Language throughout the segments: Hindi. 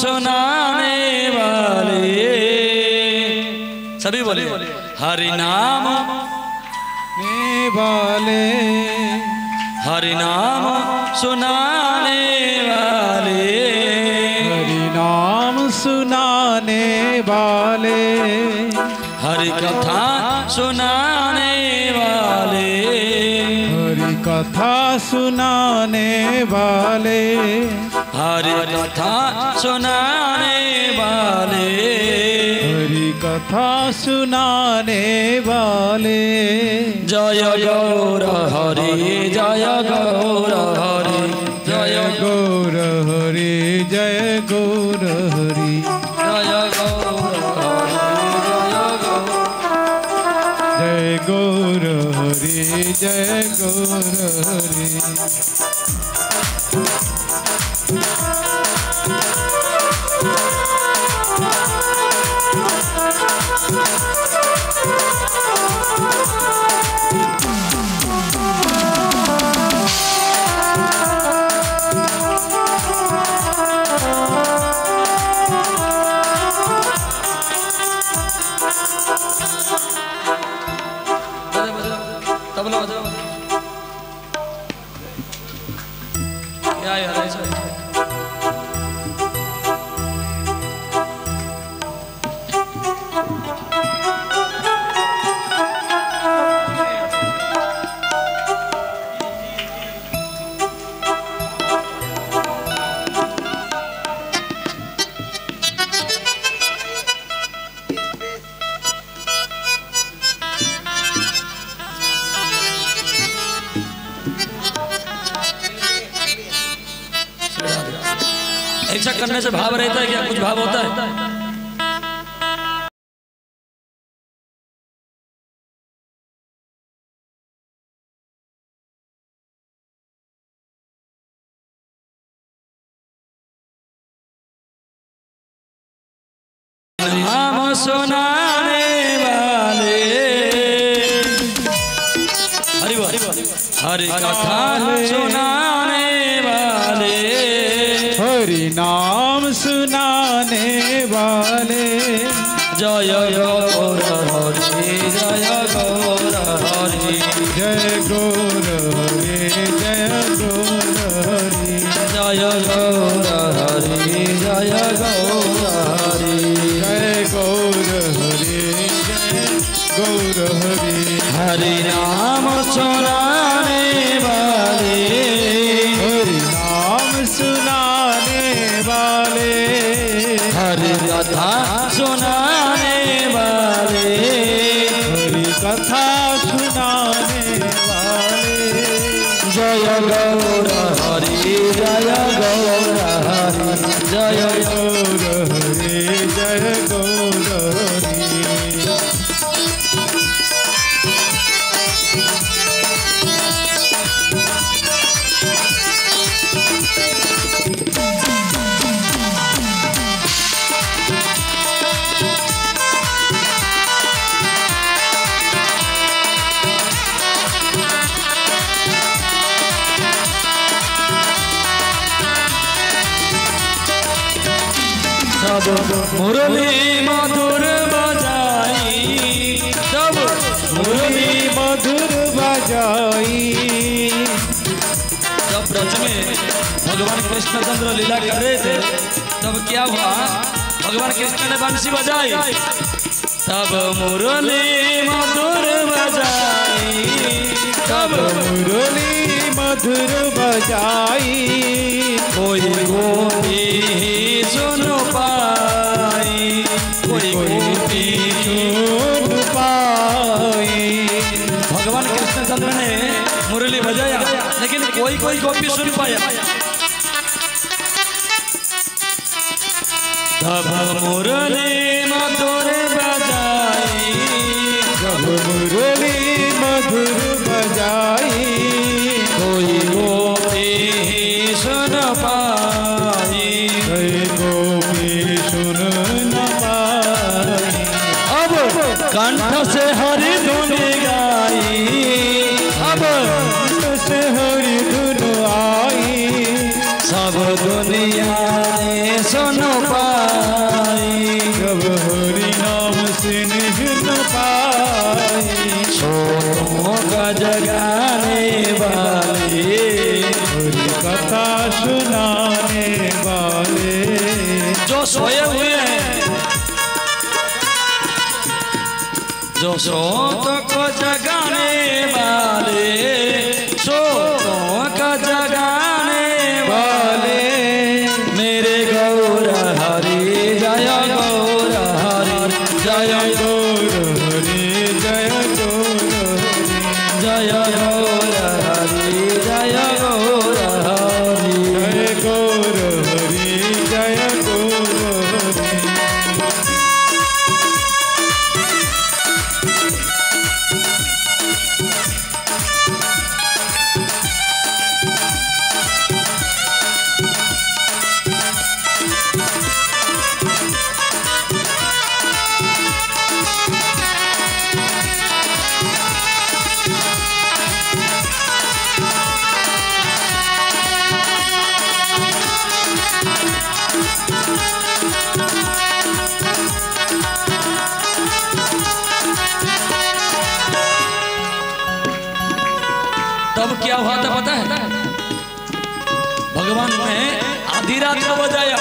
सुनाने वाले। सभी बोले हरि नाम। वाले। हरि नाम सुनाने वाले। हरि नाम सुनाने वाले। हरि कथा सुनाने सुनाने वाले। हरि कथा सुनाने वाले। हरी कथा सुनाने वाले। जय गौर हरि जय गौर हरि गौर जय गौर हरि जय गौर हरि करने से भाव रहता है क्या कुछ भाव होता है? नाम सुनाने वाले। हरि हरि कथा सुनाने हरि नाम सुनाने वाले। जय गौर हरि जय गौर हरि जय गौर সোনা मुरली मधुर बजाई सब मुरली मधुर बजाई जब ब्रज में भगवान कृष्णचंद्र लीला कर रहे थे तब क्या हुआ भगवान कृष्ण ने बंसी बजाई तब मुरली मधुर बजाई तब मुरली मधुर बजाई कोई गोपी सुन पाई कोई कोई गोपी सुन पाया तब मुरली मधुर बजाई। जब मुरली मधुर बजाई। कोई गोपी सुन पाई। कई गोपी सुन न पाई। अब कंठ से हरि धुन कथा सुनाने वाले। जो सोए हुए हैं। जो सोत को जगाने वाले सोतों को जगाने वाले। मेरे गौर हरि जय गौर हरि जय गौर हरि जय गौर जय गौर भगवान ने आधी रात को बजाया।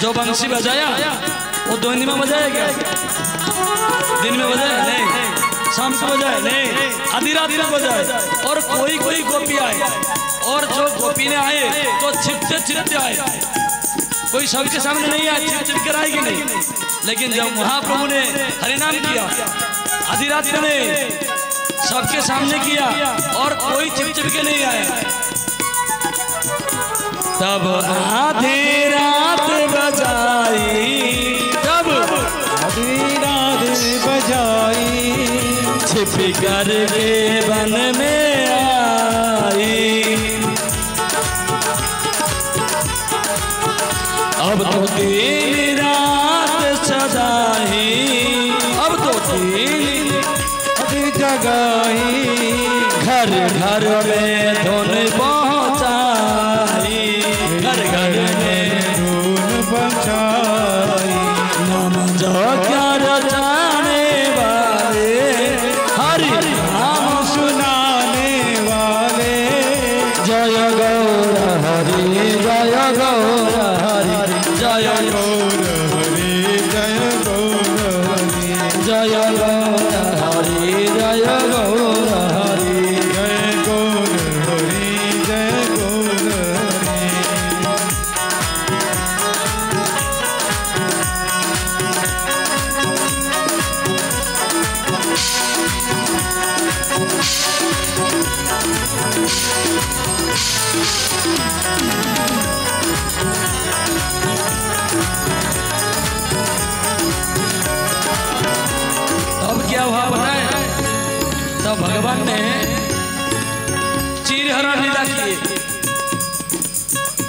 जो बंसी बजाया, वो दोनी में बजाया क्या? दिन में बजाया? नहीं। शाम को बजाया? नहीं। आधी रात को बजाया। और कोई कोई गोपी आए। और जो गोपी ने आए तो छिपते छिपते आए। कोई सबके सामने नहीं आए, छिप छिप कर आएगी नहीं? लेकिन जब महाप्रभु ने हरिनाम किया, आधी रात में सबके सामने किया, और कोई चिप चिप के नहीं आया। तब आधी रात बजाई, तब आधी रात बजाई, छिप कर के बन में आई। अब तो तीन रात सजाई, अब तो अभी जगाई। घर घर में धुन पहुंचाई जय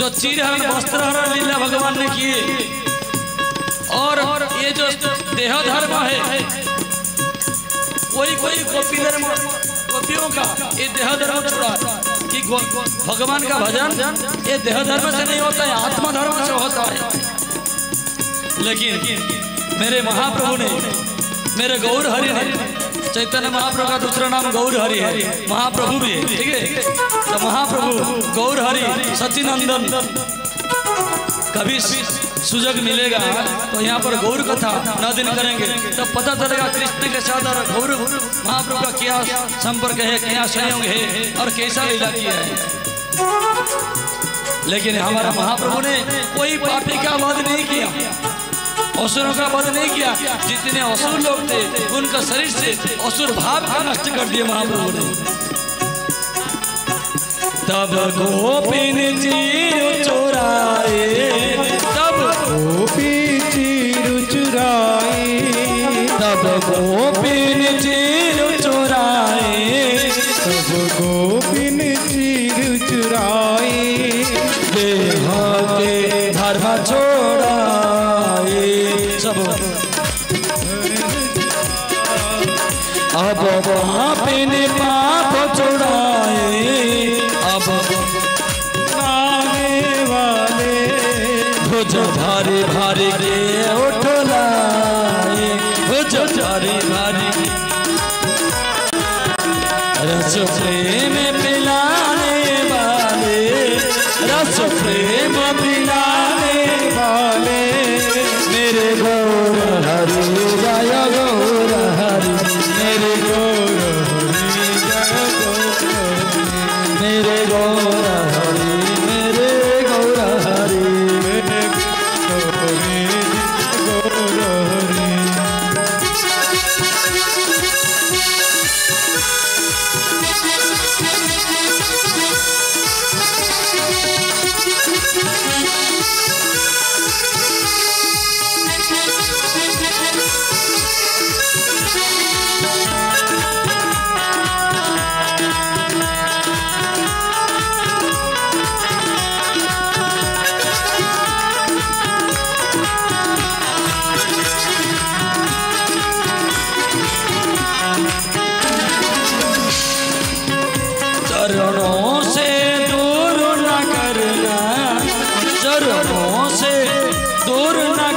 जो चीरहरण वस्त्रहरण लीला भगवान ने किए। और ये जो देह धर्म है कोई कोई गोपी धर्म, गोपियों का ये देह धर्म छोड़ा कि भगवान का भजन ये देह धर्म से नहीं होता है आत्मा धर्म से होता है। लेकिन मेरे महाप्रभु ने मेरे गौर हरि ने चैतन्य महाप्रभु का दूसरा नाम गौर हरि है। महाप्रभु भी है, ठीक है? तो महाप्रभु, गौर हरि, सचिनंदन। कभी सुजग मिलेगा तो यहाँ पर गौर कथा नौ दिन करेंगे। तब पता चलेगा कृष्ण के साथ और गौर महाप्रभु का क्या संपर्क है, क्या संयोग है और कैसा लीला किया है। लेकिन हमारा महाप्रभु ने कोई पापी का वध नहीं किया। असुरों का वध नहीं किया। जितने असुर लोग थे, उनका शरीर से असुर भाव का नष्ट कर दिया महाप्रभु ने। तब गोपिन चीर चोराए, तब गोपी चीर चुराए, तब गोपिन भुज भारी भारी के, उठ भुज भारी भारी रस प्रेम पिलाने वाले, रस प्रेम पिलाने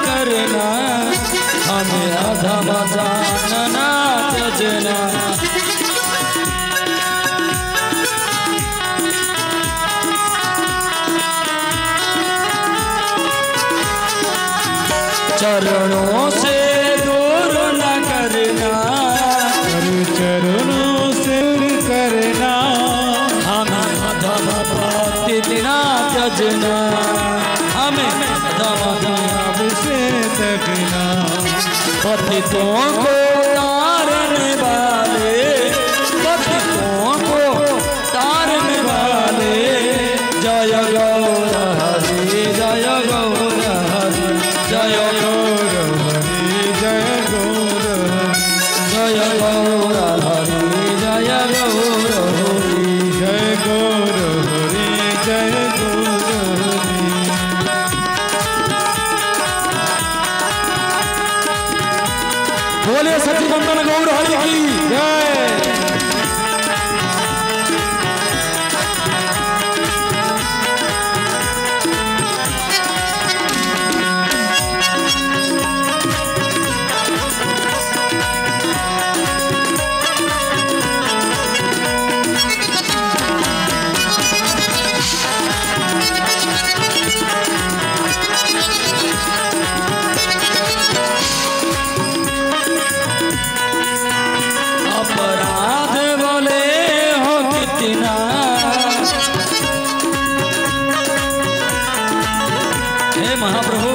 करना। हमें अधम जानना त्यजना चरणों से दूर न करना। चरणों से करना। हमें अधम प्रतिदिना त्यजना हमें पतितों को तारने वाले पतितों को तारने वाले। जय गौर हरि जय गौर हरि जय गौर हरि जय गौर जय गौर हरि जय गौर महाप्रभु।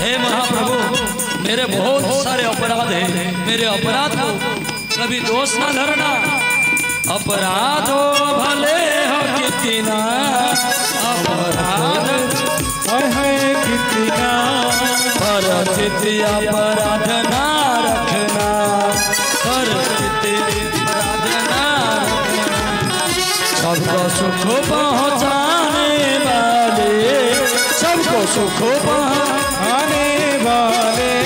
हे महाप्रभु मेरे बहुत सारे अपराध हैं। मेरे अपराध को कभी दोष ना धरना। अपराध हो भले हो कितना अपराध। हाय कितना। पर अपराध ना रखना। पर अपराध ना रखना। सबको सुख सबको सुख पहुँच आने वाले